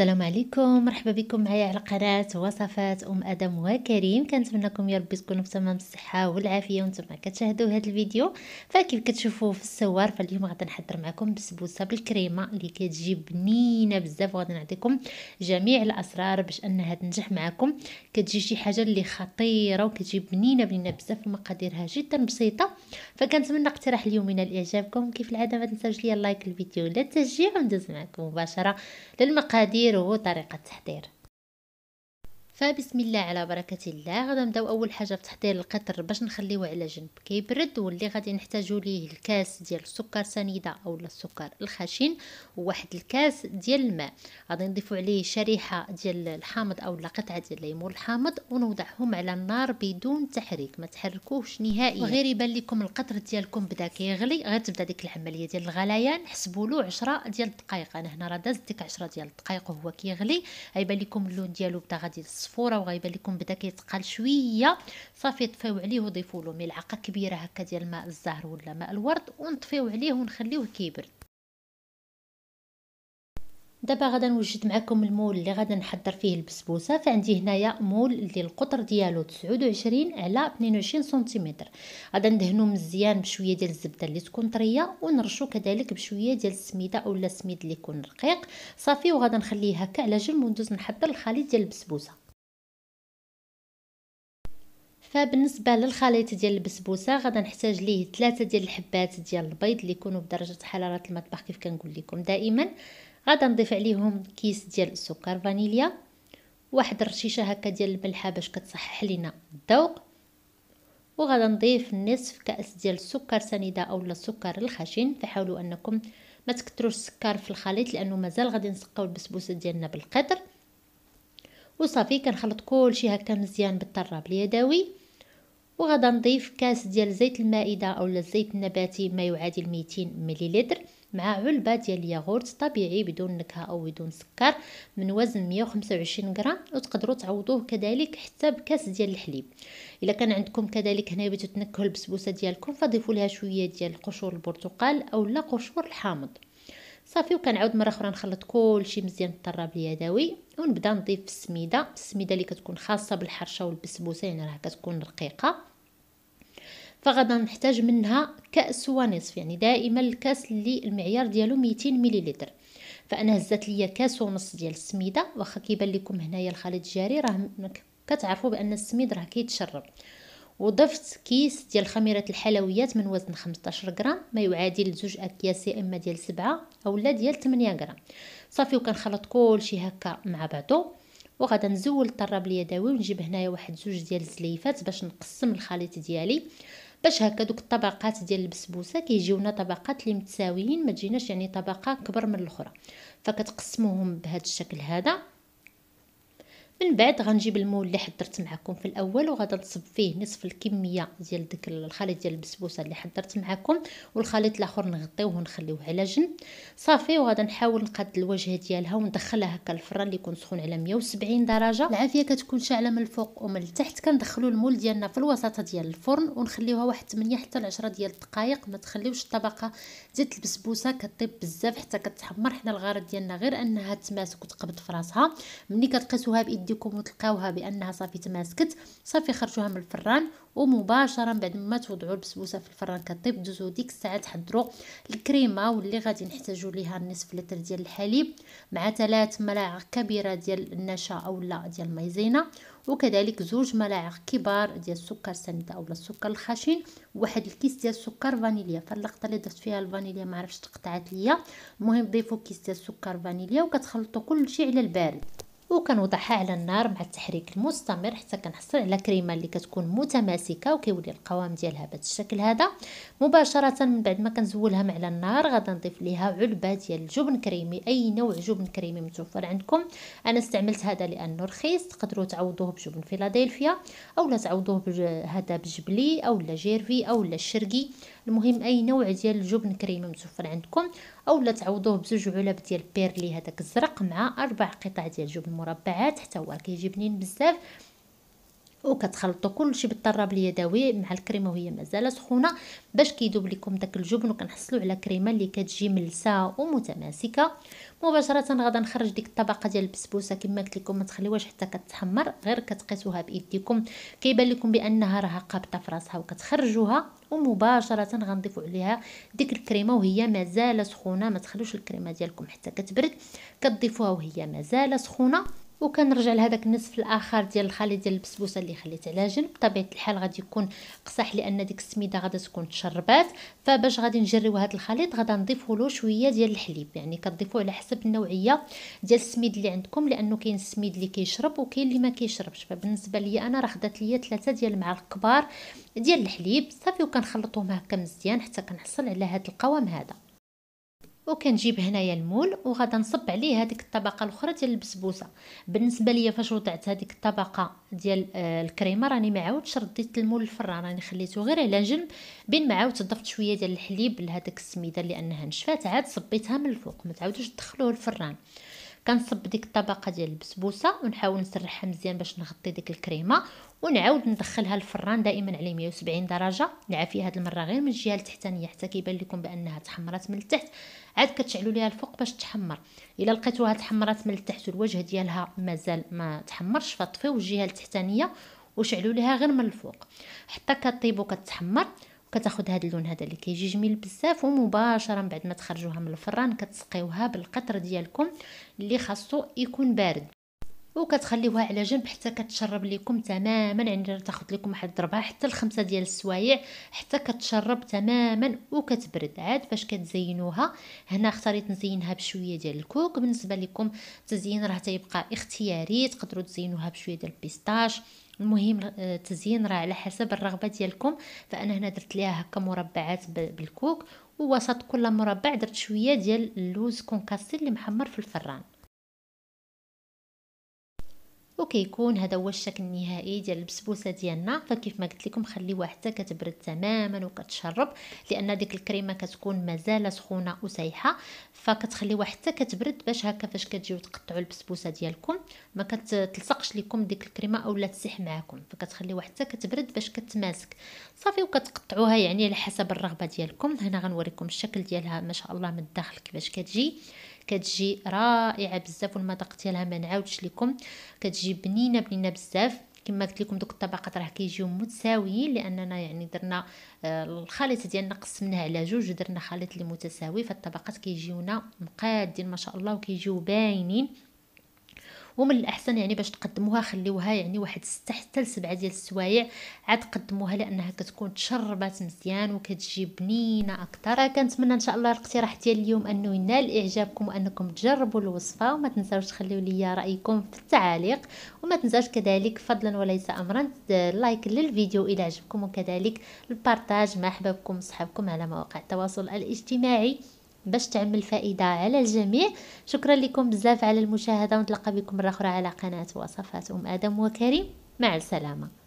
السلام عليكم. مرحبا بكم معايا على قناة وصفات أم آدم وكريم. كنتمنىكم يا ربي تكونوا في تمام الصحه والعافية وأنتم كتشاهدوا هذا الفيديو. فكيف كتشوفوا في الصور فاليوم غادي نحضر معكم بسبوسة بالكريمة اللي كتجي بنينه بزاف وغادي نعطيكم جميع الأسرار باش انها تنجح معكم. كتجي شي حاجة اللي خطيرة وكتجي بنينه بنينة بزاف ومقاديرها جدا بسيطة. فكنتمنى اقتراح اليوم ينال اعجابكم كيف العادة ما تنساوش ليا لايك الفيديو ولا التشجيع وندوز معكم مباشرة للمقادير. التحضير وطريقة التحضير فبسم الله على بركة الله. غادي نبداو أول حاجة في تحضير القطر باش نخليوه على جنب. كيبرد واللي غادي نحتاجو ليه الكاس ديال السكر سنيدة اولا السكر الخشن وواحد الكاس ديال الماء. غادي نضيفو عليه شريحة ديال الحامض اولا قطعة ديال الليمون الحامض ونوضعهم على النار بدون تحريك ما تحركوش نهائيا. وغير يبان لكم القطر ديالكم بدا كيغلي غير تبدا ديك العملية ديال الغليان. حسبوا له 10 ديال الدقائق أنا هنا راه دازت ديك 10 ديال الدقائق وهو كيغلي. غيبان لكم اللون ديالو بدا غادي الصفوره وغيبان لكم بدا كيتقال شوية. صافي طفيو عليه وضيفوا له ملعقة كبيرة هكا ديال ماء الزهر ولا ماء الورد ونطفيو عليه ونخليوه كيبرد. دابا غادا نوجد معكم المول اللي غادا نحضر فيه البسبوسة. فعندي هنايا مول اللي القطر ديالو 29 على 22 سنتيمتر. غادا ندهنو مزيان بشوية ديال الزبدة اللي تكون طرية ونرشو كذلك بشوية ديال السميدة اولا السميد اللي يكون رقيق. صافي وغادا نخليه هكا على جنب وندوز نحضر الخليط ديال البسبوسة. فبالنسبة للخليط ديال البسبوسة غادا نحتاج ليه ثلاثة ديال الحبات ديال البيض اللي يكونوا بدرجة حرارة المطبخ كيف كنقول لكم. دائما غادا نضيف عليهم كيس ديال السكر فانيليا واحد الرشيشة هكا ديال الملحة باش كتصحح لينا الذوق وغادا نضيف نصف كأس ديال السكر سنيدة أولا السكر الخشن. فحاولوا أنكم ما تكثروش السكر في الخليط لأنه مازال غادي نسقاو البسبوسة ديالنا بالقدر. وصافي كنخلط كلشي هكا مزيان بالطراب اليدوي. وغادا نضيف كاس ديال زيت المائدة اولا الزيت النباتي ما يعادل 200 مليلتر مع علبة ديال الياغورت طبيعي بدون نكهة أو بدون سكر من وزن 125 غرام وتقدروا تعوضوه كذلك حتى بكاس ديال الحليب. إلا كان عندكم كذلك هنا بغيتو تنكهوا البسبوسة ديالكم فضيفوا لها شوية ديال قشور البرتقال اولا قشور الحامض. صافي وكنعاود مرة أخرى نخلط كلشي مزيان بالطراب اليدوي ونبدأ نضيف السميدة. السميدة اللي كتكون خاصة بالحرشة والبسبوسة يعني راه كتكون رقيقة. فغادا نحتاج منها كأس ونصف يعني دائما الكأس اللي المعيار ديالو 200 مليلتر فأنا هزت ليا كأس ونص ديال السميدة واخا كيبان لكم هنايا الخليط جاري راه كتعرفوا بأن السميد راه كيتشرب. وضفت كيس ديال خميرة الحلويات من وزن 15 غرام ما يعادل زوج أكياس يا إما ديال سبعة اولا ديال 8 غرام. صافي وكنخلط كلشي هكا مع بعضو. وغادا نزول الطراب اليدوي ونجيب هنايا واحد زوج ديال الزليفات باش نقسم الخليط ديالي. باش هكا دوك الطبقات ديال البسبوسة كيجيونا طبقات اللي متساويين ما تجيناش يعني طبقة كبر من الأخرى. فكتقسموهم بهذا الشكل هذا. من بعد غنجيب المول اللي حضرت معكم في الأول وغادا نصب فيه نصف الكمية ديال داك الخليط ديال البسبوسة اللي حضرت معكم والخليط الآخر نغطيوه ونخليوه على جنب صافي وغادا نحاول نقاد الوجه ديالها وندخلها هكا الفران اللي يكون سخون على 170 درجة. العافية كتكون شاعلة من الفوق ومن التحت. كندخلوا المول ديالنا في الوسط ديال الفرن ونخليوها واحد 8 حتى ل 10 ديال الدقائق ما تخليوش الطبقة ديال البسبوسة كطيب بزاف حتى كتحمر. حنا الغرض ديالنا غير أنها تماسك وتقبض في راسها. ملي كتقيسوها بايديكم يديكم وتلقاوها بأنها صافي تماسكت صافي خرجوها من الفران ومباشرة بعد ما توضعوا البسبوسة في الفران كطيب دوزو ديك الساعة تحضروا الكريمة واللي غادي نحتاجوا ليها نصف لتر ديال الحليب مع ثلاث ملاعق كبيرة ديال النشا اولا ديال المايزينا وكذلك زوج ملاعق كبار ديال السكر سنيدة أولا السكر الخشن وواحد الكيس ديال السكر فانيليا. فاللقطة اللي درت فيها الفانيليا ما عرفتش تقطعات ليا. المهم ضيفوا كيس ديال السكر فانيليا وكتخلطوا كلشي على البارد. وكنوضعها على النار مع التحريك المستمر حتى كنحصل على كريمة اللي كتكون متماسكة وكيولي القوام ديالها بهذا الشكل هذا. مباشرة من بعد ما كنزولها على النار غادا نضيف ليها علبة ديال الجبن كريمي أي نوع جبن كريمي متوفر عندكم. أنا استعملت هذا لأنه رخيص تقدروا تعوضوه بجبن فيلادلفيا اولا تعوضوه هذا بجبلي اولا جيرفي اولا الشرقي المهم أي نوع ديال الجبن كريمي متوفر عندكم اولا تعوضوه بزوج علب ديال بيرلي هذاك الزرق مع أربع قطع ديال جبن مربعات حتى هو كيجي بنين بزاف. وكتخلطوا كلشي بالطراب اليدوي مع الكريمة وهي مازال سخونة باش كيذوب لكم داك الجبن وكنحصلوا على كريمة اللي كتجي ملسه ومتماسكة. مباشرة غادا نخرج ديك الطبقة ديال البسبوسة كما قلت لكم ما تخليوهاش حتى كتحمر غير كتقيسوها بإيديكم. كيبان لكم بأنها راها قابطة في راسها وكتخرجوها ومباشرة غنضيفوا عليها ديك الكريمة وهي مازال سخونة. ما تخلوش الكريمة ديالكم حتى كتبرد كتضيفوها وهي مازال سخونة. وكنرجع لهذاك النصف الآخر ديال الخليط ديال البسبوسة اللي خليت على جنب. بطبيعة الحال غادي يكون قصح لأن ديك السميدة غادي تكون تشربات. فباش غادي نجريو هذا الخليط غادي نضيفوا له شوية ديال الحليب. يعني كتضيفوه على حسب النوعية ديال السميد اللي عندكم لأنه كاين السميد اللي كيشرب وكاين اللي ما كيشربش. فبالنسبة لي أنا راه خدات ليا ثلاثة ديال المعالق كبار ديال الحليب. صافي وكنخلطهم هكا مزيان حتى كنحصل على هذا القوام هذا. وكنجيب هنايا المول وغادا نصب عليه هذيك الطبقة الأخرى ديال البسبوسة. بالنسبة ليا فاش وضعت هذيك الطبقة ديال آه الكريمة راني ما عاودتش رديت المول للفران راني خليته غير على جنب. بين ما عاودت ضفت شوية ديال الحليب لهذاك السميدة لانها نشفات عاد صبيتها من الفوق ما تعاودوش تدخلوه للفران. كنصب ديك الطبقة ديال البسبوسة ونحاول نسرحها مزيان باش نغطي ديك الكريمة ونعاود ندخلها الفران دائما على 170 درجة. نعافي هاد المرة غير من الجهة التحتانية حتى كيبان لكم بأنها تحمرات من التحت. عاد كتشعلوا ليها الفوق باش تحمر. إلا لقيتوها تحمرات من التحت والوجه ديالها مازال ما تحمرش فطفيو الجهة التحتانية وشعلوا ليها غير من الفوق. حتى كطيب وكتحمر كتاخذ هذا اللون هذا اللي كيجي جميل بزاف ومباشرة بعد ما تخرجوها من الفران كتسقيوها بالقطر ديالكم اللي خاصو يكون بارد. وكتخليوها على جنب حتى كتشرب لكم تماما يعني تاخذ لكم واحد ربعه حتى الخمسة ديال السوايع حتى كتشرب تماما وكتبرد عاد باش كتزينوها. هنا اختاريت نزينها بشوية ديال الكوك. بالنسبة لكم التزيين راه تيبقى اختياري تقدروا تزينوها بشوية ديال ال pistache. المهم التزيين راه على حسب الرغبة ديالكم. فأنا هنا درت ليها هكا مربعات بالكوك. ووسط كل مربع درت شوية ديال اللوز concassé اللي محمر في الفران. وكيكون هذا هو الشكل النهائي ديال البسبوسة ديالنا. فكيف ما قلت لكم خليوها حتى كتبرد تماما وكتشرب لأن ديك الكريمة كتكون مازال سخونة وسايحة. فكتخليوها حتى كتبرد باش هكا فاش كتجيو تقطعوا البسبوسة ديالكم ما كتلصقش لكم ديك الكريمة اولا تسيح معكم. فكتخليوها حتى كتبرد باش كتماسك. صافي وكتقطعوها يعني على حسب الرغبة ديالكم. هنا غنوريكم الشكل ديالها ما شاء الله من الداخل كيفاش كتجي. كتجي رائعة بزاف والمذاق ديالها ما نعاودش لكم. كتجي بنينة بنينة بزاف. كما قلت لكم دوك الطبقات راه كيجيو متساويين لأننا يعني درنا آه الخليط ديالنا قسمناه على جوج ودرنا خليط اللي متساوي فالطبقات كيجيونا مقادين ما شاء الله وكيجيو باينين. ومن الأحسن يعني باش تقدموها خليوها يعني واحد ستة حتى لسبعة ديال السوايع عاد قدموها لأنها كتكون تشربات مزيان وكتجي بنينة أكثر كنتمنى إن شاء الله الاقتراح ديال اليوم أنه ينال إعجابكم وأنكم تجربوا الوصفة وما تنساوش تخليو لي رأيكم في التعاليق. وما تنساوش كذلك فضلا وليس امرا لايك للفيديو إلى عجبكم وكذلك البارطاج مع احبابكم وصحابكم على مواقع التواصل الاجتماعي. باش تعمل فائدة على الجميع. شكرا لكم بزاف على المشاهدة ونتلقى بكم مرة أخرى على قناة وصفات أم آدم وكريم. مع السلامة.